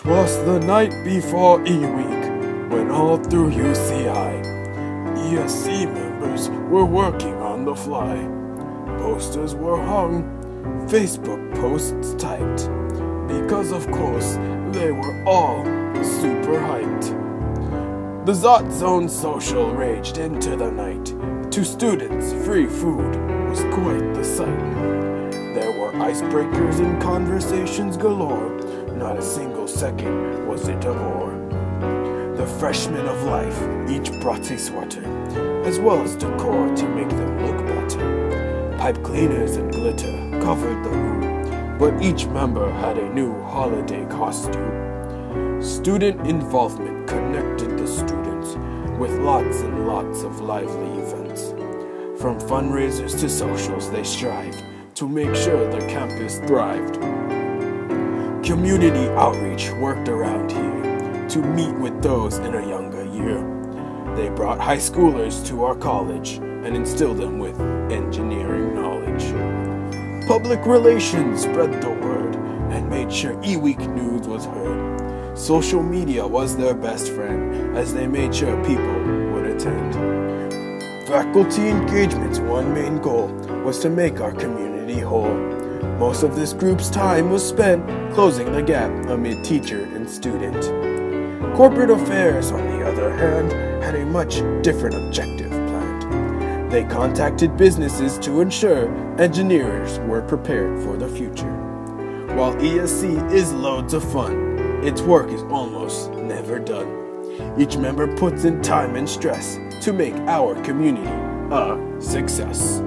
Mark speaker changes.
Speaker 1: 'Twas the night before E-Week when all through UCI ESC members were working on the fly. Posters were hung, Facebook posts typed, because of course they were all super hyped. The Zot Zone social raged into the night. To students, free food was quite the sight. There were icebreakers and conversations galore. Not a single second was it a bore. The freshmen of life each brought a sweater, as well as decor to make them look better. Pipe cleaners and glitter covered the room, but each member had a new holiday costume. Student involvement connected the students with lots and lots of lively events. From fundraisers to socials, they strived to make sure the campus thrived. Community outreach worked around here to meet with those in a younger year. They brought high schoolers to our college and instilled them with engineering knowledge. Public relations spread the word and made sure E-Week news was heard. Social media was their best friend as they made sure people would attend. Faculty engagement's one main goal was to make our community whole. Most of this group's time was spent closing the gap amid teacher and student. Corporate affairs, on the other hand, had a much different objective planned. They contacted businesses to ensure engineers were prepared for the future. While ESC is loads of fun, its work is almost never done. Each member puts in time and stress to make our community a success.